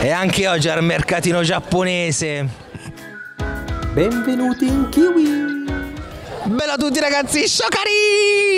E anche oggi al mercatino giapponese. Benvenuti in Kiwi. Bella a tutti ragazzi, Shokari!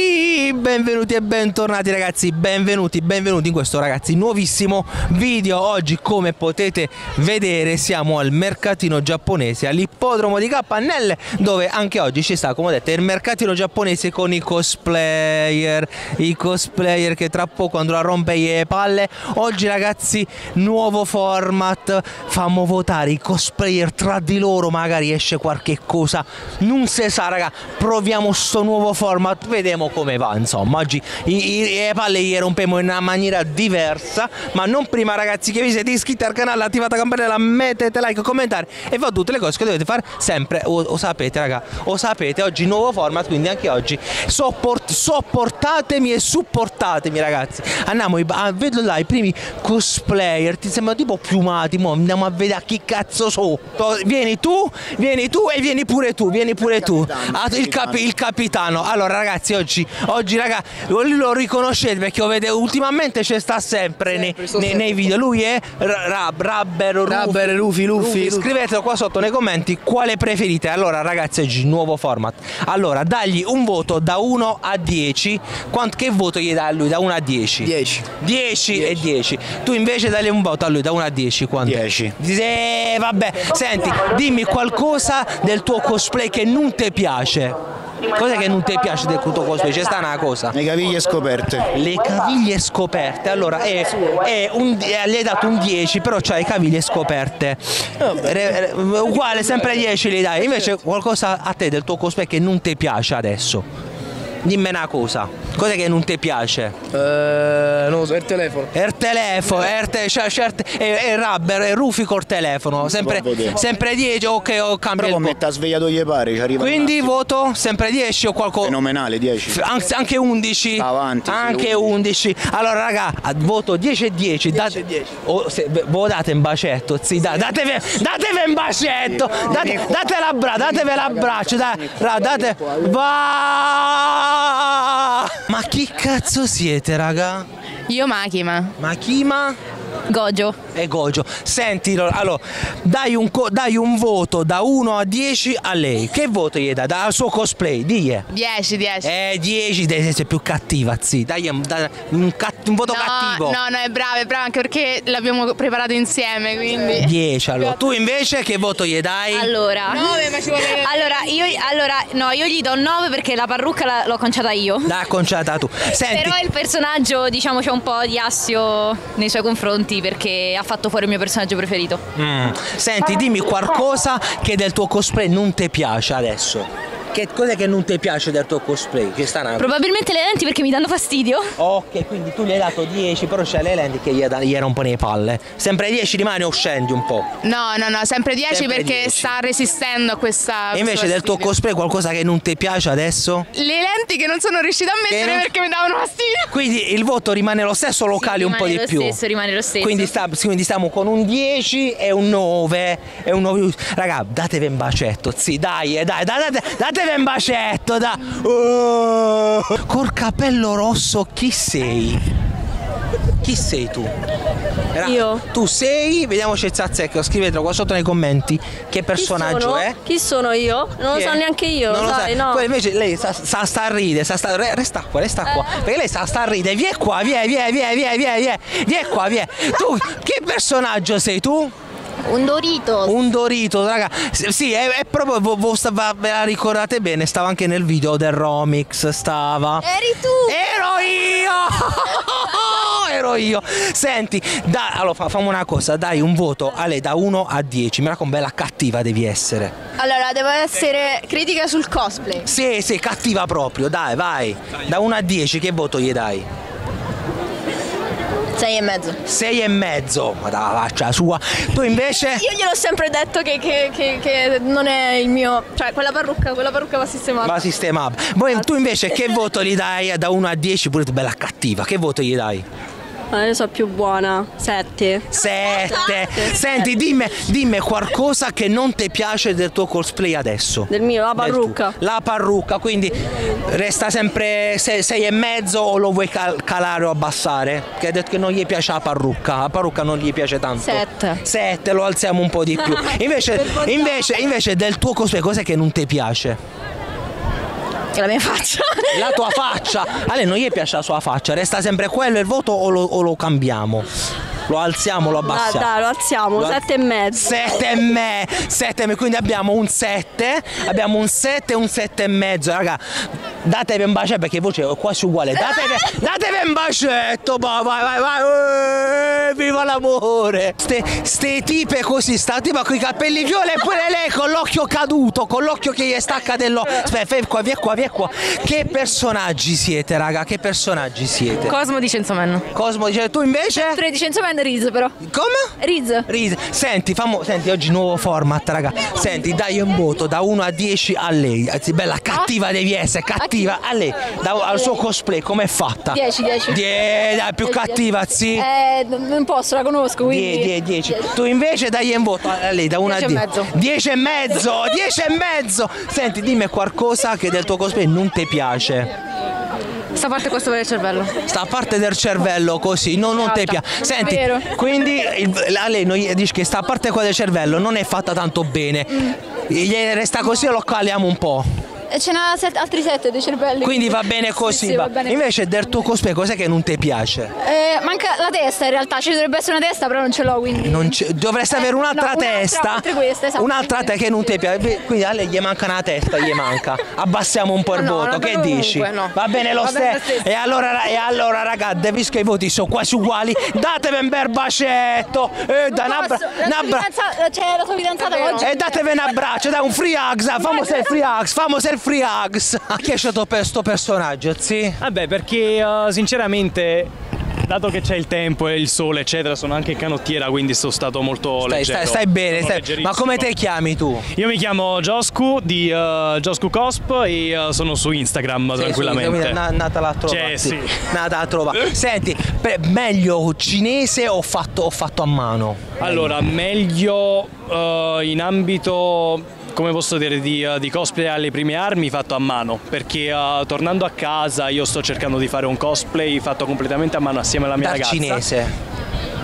Benvenuti e bentornati ragazzi, benvenuti, benvenuti in questo ragazzi nuovissimo video. Oggi come potete vedere siamo al mercatino giapponese all'ippodromo di Capannelle Dove anche oggi ci sta, come ho detto, il mercatino giapponese con i cosplayer. I cosplayer che tra poco andrò a rompere le palle. Oggi ragazzi, nuovo format. Fammo votare i cosplayer tra di loro, magari esce qualche cosa. Non si sa raga. Proviamo sto nuovo format, vediamo come va. Insomma, oggi le palle gli rompiamo in una maniera diversa. Ma non prima, ragazzi, che vi siete iscritti al canale, attivate la campanella, mettete like, commentare e fa tutte le cose che dovete fare sempre. O, o sapete, raga, o sapete, oggi nuovo format, quindi anche oggi sopport, sopportatemi e supportatemi, ragazzi. Andiamo, a, vedo là i primi cosplayer, ti sembrano tipo piumati. Mo andiamo a vedere a chi cazzo so. Vieni tu, vieni tu e vieni pure tu, vieni pure tu. Ah, il capi, il capitano. Allora ragazzi oggi, oggi raga, lo riconoscete perché lo vedete ultimamente c'è sta sempre, nei, nei, nei, video. Lui è Rab, Rabber, Rabber, Luffy, Luffy. Scrivetelo qua sotto nei commenti quale preferite. Allora ragazzi oggi nuovo format. Allora dagli un voto da 1 a 10. Quanto, che voto gli dai a lui? Da 1 a 10? 10. 10 e 10. Tu invece dagli un voto a lui da 1 a 10 quanto? 10. Eh, vabbè, senti, dimmi qualcosa del tuo cosplay che non ti piace. Cosa che non ti piace del tuo cosplay? C'è sta una cosa? Le caviglie scoperte. Le caviglie scoperte, allora è, è un, è, gli hai dato un 10, però c'hai le caviglie scoperte. Re, re, uguale, sempre 10 li dai. Invece qualcosa a te del tuo cosplay che non ti piace adesso? Dimmi una cosa, cosa che non ti piace? Eh, non lo so, il telefono. Il telefono, il te, cioè, certe, è, è rubber, è rufi col telefono, sempre, sempre 10, ok, ho cambiato. Però mette a svegliatoio pare, ci arriva Quindi voto sempre 10 o qualcosa? Fenomenale, 10. Anche, anche 11. Avanti. Anche sì, 11. Allora raga, voto 10 e 10. 10 date, 10. Oh, se, votate un bacetto, zi, da, datevi, datevi un bacetto, date, date l'abbraccio, datevi l'abbraccio, date, date, va! Ma chi cazzo siete, raga? Io Makima. Makima? Gojo. E Gojo. Senti, allora, dai un, dai un, voto da 1 a 10 a lei. Che voto gli dai? Dal suo cosplay, digli. 10, 10. Eh, 10, devi essere più cattiva, sì. Dai un, un, un voto no, cattivo. No, no, è brava, è brava anche perché l'abbiamo preparato insieme, quindi. 10, allora. Tu invece che voto gli dai? Allora. 9, ma ci vuole... Allora, io, allora, no, io gli do 9 perché la parrucca l'ho conciata io. L'ha conciata tu. Senti. Però il personaggio, diciamo, c'è un po' di assio nei suoi confronti perché ha fatto fuori il mio personaggio preferito. Mm. Senti, dimmi qualcosa che del tuo cosplay non ti piace adesso. Che cos'è che non ti piace del tuo cosplay? Che sta Probabilmente le lenti perché mi danno fastidio. Ok, quindi tu gli hai dato 10, però c'è le lenti che gli, gli rompono le palle. Sempre 10 rimane o scendi un po'? No, no, no, sempre 10 sempre perché 10. sta resistendo a questa. E invece del tuo cosplay qualcosa che non ti piace adesso? Le lenti che non sono riuscita a mettere non... perché mi davano fastidio. Quindi il voto rimane lo stesso, locale sì, un po' di più. Rimane lo stesso, rimane lo stesso. Quindi, sta, quindi, stiamo con un 10 e un 9. E un 9. Raga, datevi un bacetto, sì, dai, eh, dai, dai, dai datevi un bacetto da... Oh. Col capello rosso chi sei? Chi sei tu? Era, Io. Tu sei, vediamo c'è Zazzecco, scrivetelo qua sotto nei commenti che personaggio Chi è. Chi sono io? Non Chi lo so è? neanche io, non lo sai, no. Poi invece lei sta, sta, sta a ridere, sta, sta, resta qua, resta qua. Eh. Perché lei sta, sta a ridere, vieni qua, vieni, vieni, vieni, vieni, vieni, vieni qua, vieni. Tu, che personaggio sei tu? Un Dorito. Un Dorito, raga. Sì, è, è proprio, vo, ve la ricordate bene, stava anche nel video del Romix, stava. Eri tu. Ero io. Ero io. Senti, da, allora facciamo una cosa, dai un voto a lei da 1 a 10. Mi raccomando, bella cattiva devi essere. Allora, devo essere critica sul cosplay. Sì, sì, cattiva proprio, dai, vai. Da 1 a 10 che voto gli dai? Sei e mezzo. Sei e mezzo, ma da faccia sua. Tu invece? Io gliel'ho sempre detto che, che, che, che, non è il mio. Cioè, quella parrucca, quella parrucca va sistemata. Va sistemata. Poi tu invece che voto gli dai da 1 a 10? Pure tu bella cattiva, che voto gli dai? Ah, io so più buona. Sette. Sette. Senti, dimmi, dimmi qualcosa che non ti piace del tuo cosplay adesso. Del mio, la parrucca. La parrucca, quindi resta sempre 6 e mezzo o lo vuoi cal- calare o abbassare? Che hai detto che non gli piace la parrucca, la parrucca non gli piace tanto. Sette. 7, lo alziamo un po' di più. Invece, invece, invece del tuo cosplay, cos'è che non ti piace? La mia faccia. La tua faccia. A lei non gli piace la sua faccia, resta sempre quello il voto o lo, o lo cambiamo? Lo alziamo lo Ah, abbassiamo? dai, lo alziamo. Sette e mezzo. Sette e me, sette e me, quindi abbiamo un 7, abbiamo un 7 e un 7 e mezzo, raga. Datevi un bacetto perché voce è quasi uguale. Datevi, datevi un bacetto, vai, vai, vai, vai. eh, viva l'amore. Ste, ste tipe così, sta tipa con i capelli viola e pure lei con l'occhio caduto, con l'occhio che gli stacca dello. Aspetta, vieni qua, via qua, via qua. Che personaggi siete, raga? Che personaggi siete? Cosmo di Censomen. Cosmo dice tu invece? 3 di Censomen Riz però. Come? Riz. Riz, senti, famo, senti, oggi nuovo format, raga. Senti, dai un voto da 1 a 10 a lei. Anzi, bella, cattiva devi essere, cattiva. A lei, da- al suo cosplay, com'è fatta? 10, 10. Die- dai, più cattiva, sì. Eh, non posso, la conosco, quindi. 10, 10. Tu invece dai un voto a lei da 1 a 10 e 10. mezzo. 10 e mezzo, 10 e mezzo. Senti, dimmi qualcosa che del tuo cosplay non ti piace. Sta parte questo il cervello. Sta parte del cervello così, no, non ti piace. Senti, Vero. quindi il- a lei dice che sta parte qua del cervello non è fatta tanto bene. Gli resta così o lo caliamo un po'? Ce n'ha set- altri 7 dei cervelli. Quindi va bene così. Sì, va. va bene. Invece del tuo cosplay cos'è che non ti piace? Eh, manca la testa in realtà, ci dovrebbe essere una testa, però non ce l'ho, quindi. Dovresti avere un'altra no, un'altra, testa. questa, esatto. Un'altra testa che non ti piace. Quindi a lei gli manca una testa, gli manca. Abbassiamo un po' il No, voto. no, che comunque, dici? no. Va bene lo stesso. E allora, e allora, raga, visto che i voti sono quasi uguali, datevi un bel bacetto. E da una, una la sua fidanzata oggi. e datevi un abbraccio, dai un free hugs, famoso il free hugs, famoso il free hugs. A chi è scelto per sto personaggio, sì? Vabbè, perché eh, sinceramente, dato che c'è il tempo e il sole, eccetera, sono anche canottiera, quindi sono stato molto Stai, leggero. stai, stai bene, Sono stai- ma come ti chiami tu? Io mi chiamo Josku di eh, Josku Cosp e eh, sono su Instagram tranquillamente. Sì, sì, na- nata la trova. Cioè, sì. sì. Nata la trova. Senti, meglio cinese o fatto, o fatto a mano? Allora, meglio eh, in ambito, come posso dire, di, eh, di cosplay alle prime armi fatto a mano, perché eh, tornando a casa io sto cercando di fare un cosplay fatto completamente a mano assieme alla mia Dal ragazza. cinese.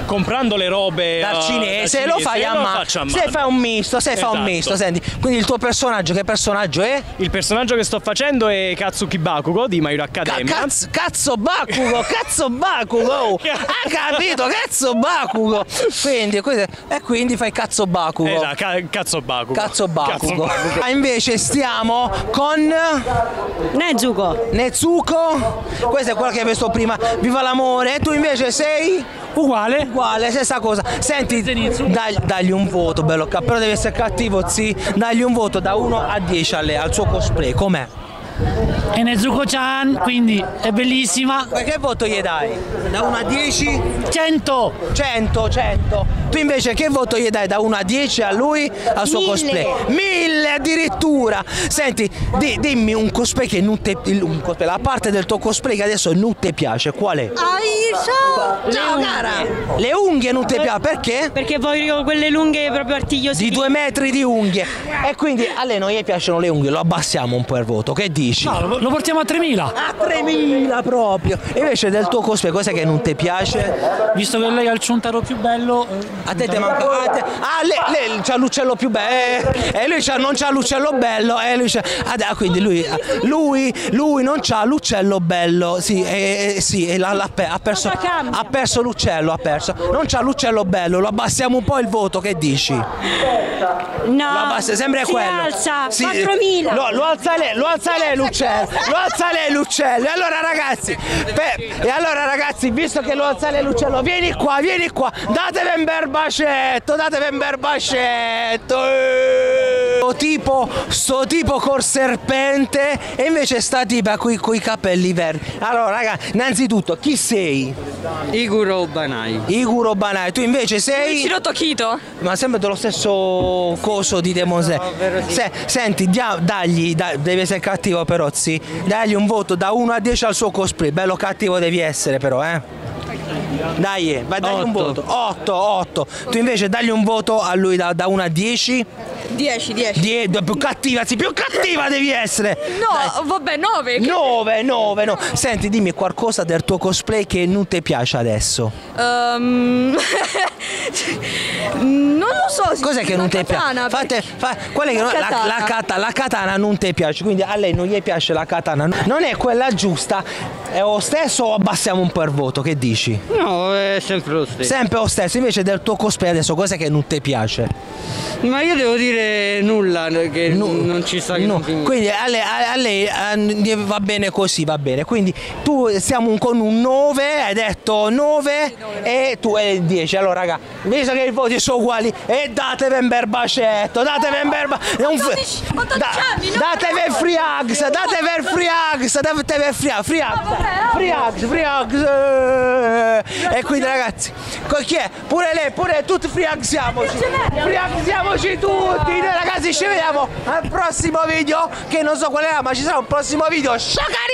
Comprando le robe Dal eh, cinese, dal lo fai a mano. Se fai un misto, se fai un Esatto. misto, senti. Quindi il tuo personaggio, che personaggio è? Il personaggio che sto facendo è Katsuki Bakugo di My Hero Ca- Academia. cazzo, cazzo Bakugo, cazzo Bakugo, ha capito, cazzo Bakugo. Quindi, questo- e quindi fai cazzo Bakugo. Esatto, ca- cazzo Bakugo. Cazzo Bakugo. Ah, invece stiamo con Nezuko. Nezuko. Questo è quello che hai visto prima. Viva l'amore. Tu invece sei Uguale. Uguale, stessa cosa. Senti, dai- dagli un voto, bello, però deve essere cattivo, sì. Dagli un voto da 1 a 10 a lei, al suo cosplay. Com'è? E Nezuko-chan, quindi è bellissima. Che voto gli dai? Da 1 a 10? 100. 100, 100. Tu invece che voto gli dai da 1 a 10 a lui, al suo Mille. cosplay? 1000 addirittura! Senti, di- dimmi un cosplay che non te, un cosplay, la parte del tuo cosplay che adesso non ti piace, qual è? Ciao cara. Le unghie non ti piace, perché? Perché voglio quelle lunghe proprio artigliose. Di due metri di unghie. E quindi a lei non gli piacciono le unghie, lo abbassiamo un po' il voto, che dici? No, lo, lo portiamo a 3000. A 3000 proprio! E invece del tuo cosplay, cosa che non ti piace? Visto che lei ha il ciuntaro più bello. eh, A te ti manca. a te- Ah, lei, lei c'ha l'uccello più bello. E lui c'ha- non c'ha l'uccello bello. E lui c'ha. ah, ah, quindi lui, lui, lui non c'ha l'uccello bello. Sì, eh, eh, sì, e l'ha- l'ha pe- ha, perso, ha perso l'uccello. Ha perso. Non c'ha l'uccello bello. Lo abbassiamo un po' il voto. Che dici? Lo No. abbassa, sembra si quello. alza. Sì, 4000. Lo, lo alza lei, lo alza lei l'uccello. Lo alza lei l'uccello. E allora ragazzi, pe- e allora ragazzi, visto che lo alza lei l'uccello, vieni qua, vieni qua. Datevi un bel bacetto, datevi un bel bacetto. Sto tipo, sto tipo col serpente e invece sta tipa coi, coi capelli verdi. Allora, raga, innanzitutto, chi sei? Iguro Banai. Iguro Banai, tu invece sei? Shiroto Kito. Ma sempre dello stesso coso di Demon Slayer. Se- senti, dia- dagli, da- devi essere cattivo però, sì. Dagli un voto da 1 a 10 al suo cosplay. Bello cattivo devi essere però, eh. Dai, vai, dagli un Otto. voto. 8, 8. Tu invece dagli un voto a lui da, da 1 a 10. 10, 10. 10, più cattiva, sì, più cattiva devi essere. No, vabbè, 9. 9, 9, no. Senti, dimmi qualcosa del tuo cosplay che non ti piace adesso. Ehm, non lo so. Cos'è che la non ti piace? katana, Fate, fa, qual è che La non- la, katana. la kata- la katana non ti piace, quindi a lei non gli piace la katana. Non è quella giusta. È lo stesso o abbassiamo un po' il voto? Che dici? No, è sempre lo stesso. Sempre lo stesso, invece del tuo cosplay adesso cos'è che non ti piace? Ma io devo dire nulla che non ci sta che No, quindi a lei, a- a lei, va bene così, va bene. Quindi tu siamo un- con un 9, hai detto 9 e tu è 10. Allora raga, visto che i voti sono uguali, e datevi un bel bacetto, datevi un bel ba- è un f- 12 12 anni, no? Datevi il free hugs, datevi il free hugs, datevi il free hugs, free hugs, free hugs. E quindi ragazzi, chi è? Pure lei, pure tutti free hugsiamoci. Free hugsiamoci tutti. Noi ragazzi ci vediamo al prossimo video, che non so qual è, ma ci sarà un prossimo video. Sciocca!